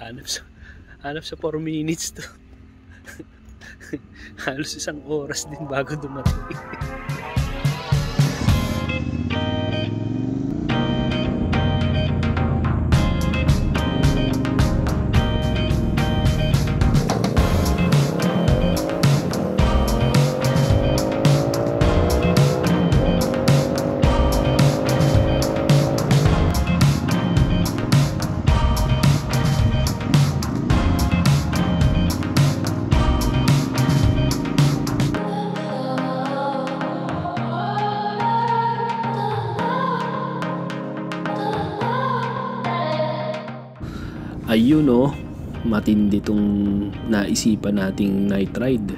Hanap sa, hanap sa 4 minutes to. Halos isang oras din bago dumating. ayun no matindi tong naisipan nating night ride.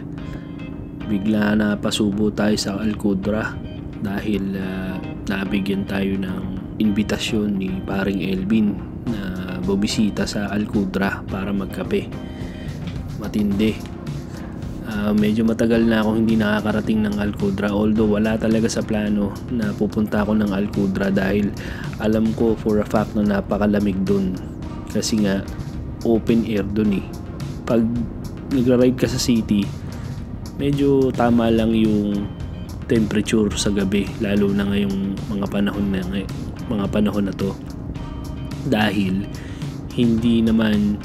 Bigla na pasubo tayo sa Alcudra dahil uh, nabigyan tayo ng invitasyon ni paring Elvin na bubisita sa Alcudra para magkape. Matindi. Uh, medyo matagal na ako hindi nakakarating ng Alcudra although wala talaga sa plano na pupunta ako ng Alcudra dahil alam ko for a fact na napakalamig dun. Kasi nga open air dun eh. Pag nagra-ride ka sa city medyo tama lang yung temperature sa gabi lalo na ngayong mga panahon na mga panahon na to. Dahil hindi naman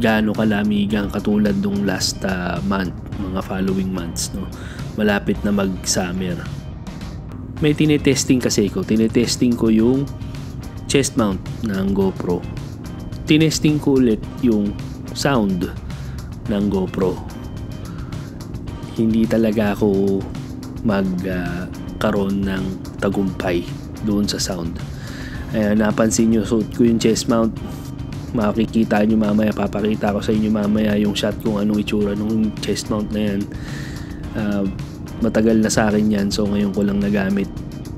gaano kalamigan katulad nung last uh, month mga following months no? Malapit na mag summer may tinetesting kasi ko tinetesting ko yung chest mount ng GoPro tinesting ko ulit yung sound ng GoPro. Hindi talaga ako magkaroon uh, ng tagumpay doon sa sound. Ayan, napansin nyo, suot ko yung chest mount. Makikita nyo mamaya, papakita ko sa inyo mamaya yung shot kung anong itsura ng chest mount na yan. Uh, matagal na sa akin yan, so ngayon ko lang nagamit.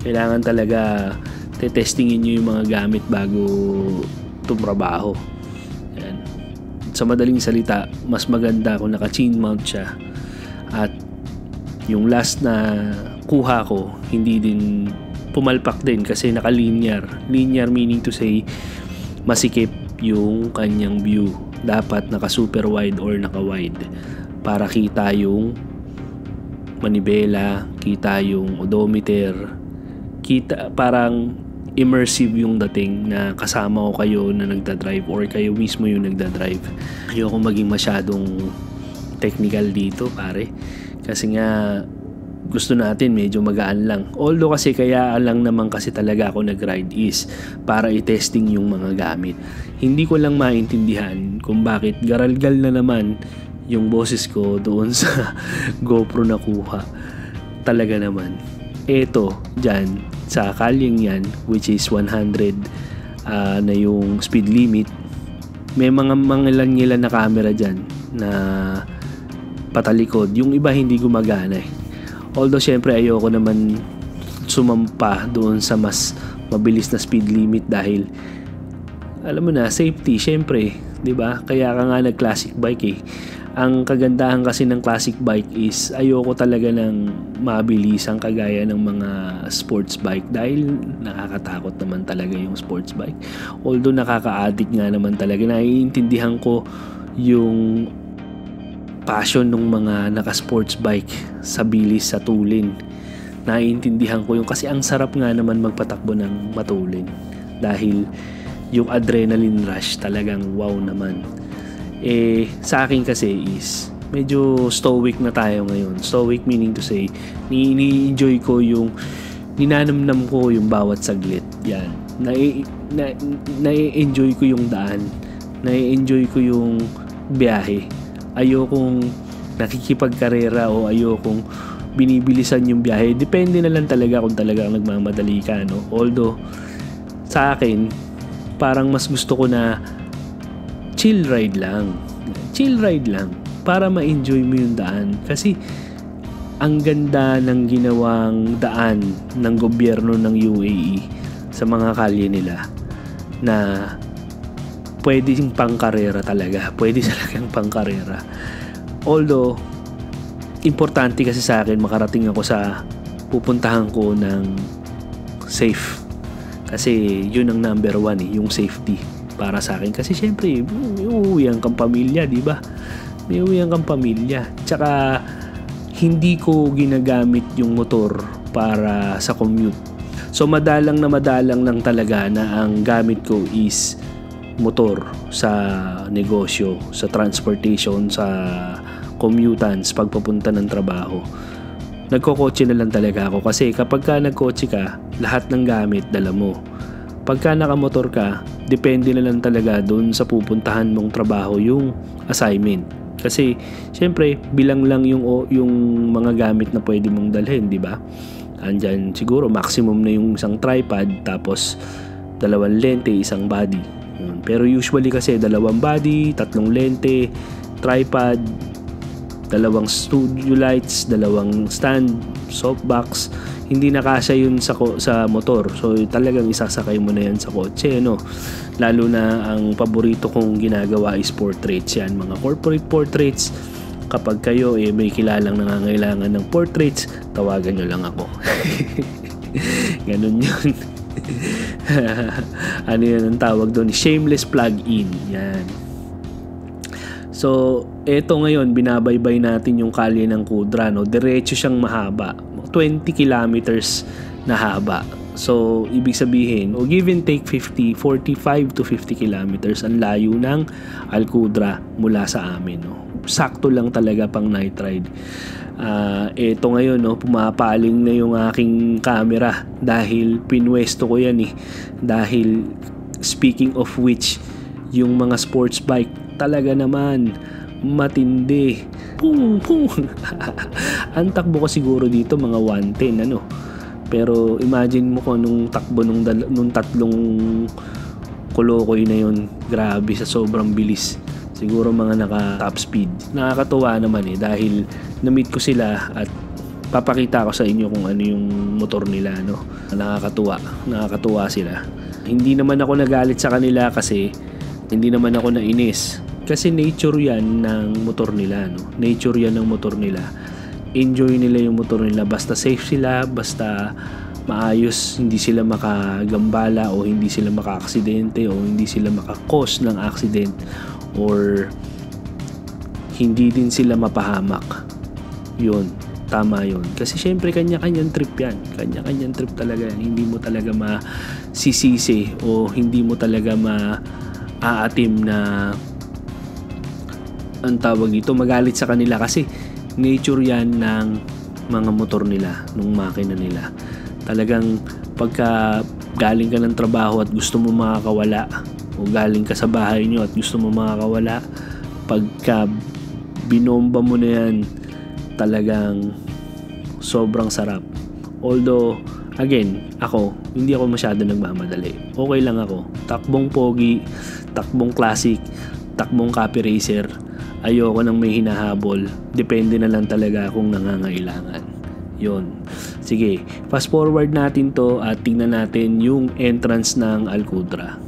Kailangan talaga tetestingin nyo yung mga gamit bago tumrabaho. Yan. Sa madaling salita, mas maganda kung naka-chin mount siya. At yung last na kuha ko, hindi din pumalpak din kasi naka-linear. Linear meaning to say, masikip yung kanyang view. Dapat naka super wide or naka wide para kita yung manibela, kita yung odometer, kita parang immersive yung dating na kasama ko kayo na nagda-drive or kayo mismo yung nagda-drive. Ayoko maging masyadong technical dito pare. Kasi nga gusto natin medyo magaan lang. Although kasi kaya lang naman kasi talaga ako nag-ride is para i-testing yung mga gamit. Hindi ko lang maintindihan kung bakit garalgal na naman yung boses ko doon sa GoPro na kuha. Talaga naman. Eto, dyan, sa kalyeng yan which is 100 uh, na yung speed limit may mga mangilan-ngilan na camera dyan na patalikod. Yung iba hindi gumagana eh. Although syempre ayoko naman sumampa doon sa mas mabilis na speed limit dahil alam mo na safety syempre 'di ba? Kaya ka nga nag classic bike eh ang kagandahan kasi ng classic bike is ayoko talaga ng mabilisang kagaya ng mga sports bike dahil nakakatakot naman talaga yung sports bike. Although nakaka-addict nga naman talaga, naiintindihan ko yung passion ng mga naka-sports bike sa bilis sa tulin. Naiintindihan ko yung kasi ang sarap nga naman magpatakbo ng matulin dahil yung adrenaline rush talagang wow naman eh, sa akin kasi is, medyo stoic na tayo ngayon. Stoic meaning to say, ni-enjoy ko yung, ninanamnam ko yung bawat saglit. Yan. Na-enjoy ko yung daan. Na-enjoy ko yung biyahe. Ayokong nakikipagkarera o ayokong binibilisan yung biyahe. Depende na lang talaga kung talaga nagmamadali ka, no? Although, sa akin, parang mas gusto ko na chill ride lang. Chill ride lang para ma-enjoy mo yung daan. Kasi ang ganda ng ginawang daan ng gobyerno ng UAE sa mga kalye nila na pwede yung pangkarera talaga. Pwede talagang pangkarera. Although, importante kasi sa akin makarating ako sa pupuntahan ko ng safe. Kasi yun ang number one eh, yung safety para sa akin. Kasi syempre, may uuwihan kang pamilya, di ba? May uuwihan kang pamilya. Tsaka, hindi ko ginagamit yung motor para sa commute. So madalang na madalang lang talaga na ang gamit ko is motor sa negosyo, sa transportation, sa commutants pagpapunta ng trabaho. Nagkokotse na lang talaga ako kasi kapag ka nagkotse ka, lahat ng gamit dala mo. Pagka nakamotor ka, depende na lang talaga doon sa pupuntahan mong trabaho yung assignment. Kasi syempre bilang lang yung yung mga gamit na pwede mong dalhin, di ba? Andyan siguro maximum na yung isang tripod tapos dalawang lente, isang body. Pero usually kasi dalawang body, tatlong lente, tripod, dalawang studio lights, dalawang stand, softbox, hindi na kasya yun sa sa motor. So talagang isasakay mo na yan sa kotse, no. Lalo na ang paborito kong ginagawa is portraits yan, mga corporate portraits. Kapag kayo eh, may kilalang nangangailangan ng portraits, tawagan nyo lang ako. Ganun yun. ano yan ang tawag doon? Shameless plug-in. Yan. So, eto ngayon, binabaybay natin yung kalye ng Kudra. No? Diretso siyang mahaba. 20 kilometers na haba. So, ibig sabihin, o give and take 50, 45 to 50 kilometers ang layo ng Alcudra mula sa amin. No? Sakto lang talaga pang night ride. Uh, eto ngayon, no, pumapaling na yung aking camera dahil pinwesto ko yan eh. Dahil, speaking of which, yung mga sports bike talaga naman matindi. Pung, pung. ang takbo ko siguro dito mga 110 ano pero imagine mo kung nung takbo nung, dal- nung tatlong kolokoy na yun, grabe sa sobrang bilis. Siguro mga naka top speed. Nakakatuwa naman eh dahil na-meet ko sila at papakita ko sa inyo kung ano yung motor nila no. Nakakatuwa, nakakatuwa sila. Hindi naman ako nagalit sa kanila kasi hindi naman ako nainis. Kasi nature yan ng motor nila no. Nature yan ng motor nila. Enjoy nila yung motor nila. Basta safe sila basta maayos hindi sila makagambala o hindi sila makaaksidente o hindi sila makakos ng accident or hindi din sila mapahamak. Yun tama yun. Kasi syempre kanya-kanyang trip yan. Kanya-kanyang trip talaga yan. Hindi mo talaga masisisi o hindi mo talaga maaatim na ang tawag dito magalit sa kanila kasi nature yan ng mga motor nila, ng makina nila. Talagang pagka galing ka ng trabaho at gusto mo makakawala o galing ka sa bahay nyo at gusto mo makakawala pagka binomba mo na yan talagang sobrang sarap. Although again ako hindi ako masyado nagmamadali. Okay lang ako. Takbong pogi takbong classic takbong copy racer ayoko nang may hinahabol. Depende na lang talaga kung nangangailangan. Yon. Sige, fast forward natin to at tingnan natin yung entrance ng Alcudra.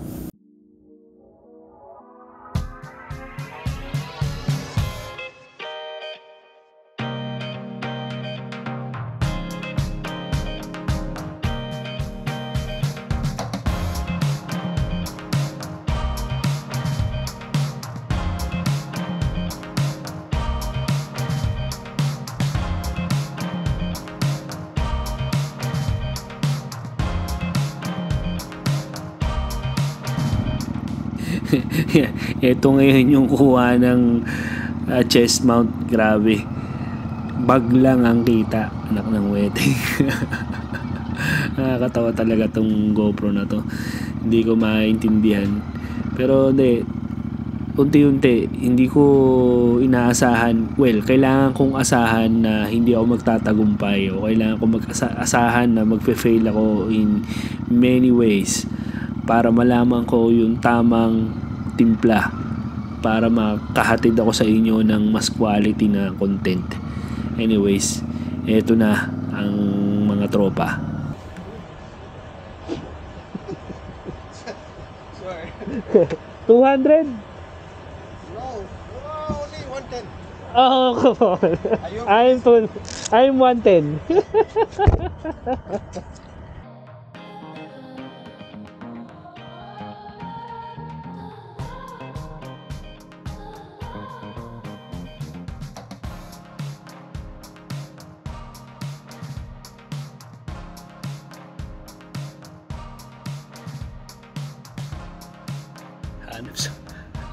Ito ngayon yung kuha ng uh, chest mount. Grabe. Bag lang ang kita. Anak ng wedding. Nakakatawa talaga tong GoPro na to. Hindi ko maintindihan. Pero hindi, unti-unti, hindi ko inaasahan, well, kailangan kong asahan na hindi ako magtatagumpay o kailangan kong mag-asahan na magfe-fail ako in many ways para malaman ko yung tamang timpla para makahatid ako sa inyo ng mas quality na content. Anyways, eto na ang mga tropa. Sorry. 200? No, only 110. Oh, come on. I'm, to, I'm 110.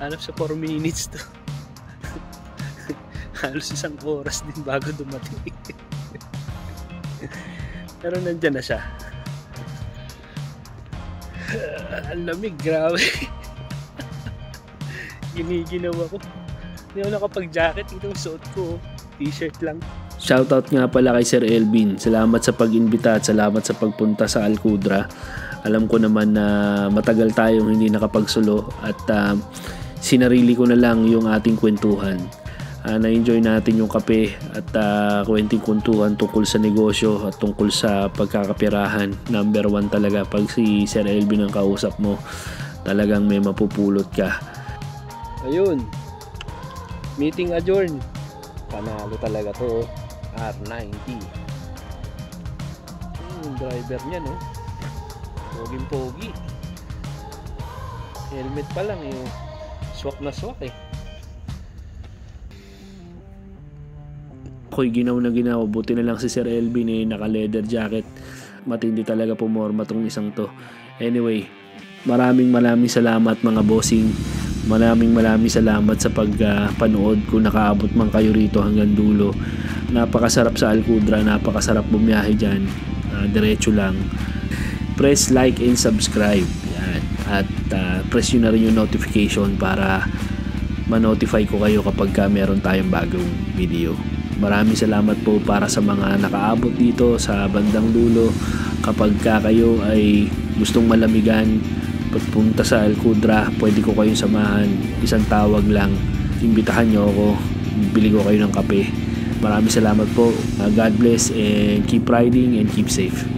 hanap sa 4 minutes to. Halos isang oras din bago dumating. Pero nandyan na siya. Ang lamig, grabe. Giniginaw ako. Hindi ako nakapag-jacket. Ito ang suot ko. oh. T-shirt lang. Shoutout nga pala kay Sir Elvin. Salamat sa pag-imbita at salamat sa pagpunta sa Alcudra. Alam ko naman na matagal tayong hindi nakapagsulo at ah, sinarili ko na lang yung ating kwentuhan. Ah, na-enjoy natin yung kape at uh, kwenting kwentuhan tungkol sa negosyo at tungkol sa pagkakapirahan. Number one talaga pag si Sir Elvin ang kausap mo, talagang may mapupulot ka. Ayun. Meeting adjourn. Panalo talaga to. oh. R90. Hmm, yung driver niya no. Poging pogi. Helmet pa lang eh. Swak na swak eh. ako'y ginaw na ginaw. Buti na lang si Sir Elvin eh, naka leather jacket. Matindi talaga pumorma tong isang to. Anyway, maraming maraming salamat mga bossing. Maraming maraming salamat sa pagpanood kung nakaabot man kayo rito hanggang dulo. Napakasarap sa Alcudra, napakasarap bumiyahe dyan. Ah, diretso lang. Press like and subscribe. At ah, press nyo na rin yung notification para ma-notify ko kayo kapag ka meron tayong bagong video. Maraming salamat po para sa mga nakaabot dito sa bandang dulo. Kapag ka kayo ay gustong malamigan, pagpunta sa Alcudra, pwede ko kayong samahan. Isang tawag lang. Imbitahan nyo ako. Bili ko kayo ng kape. Maraming salamat po. Uh, God bless and keep riding and keep safe.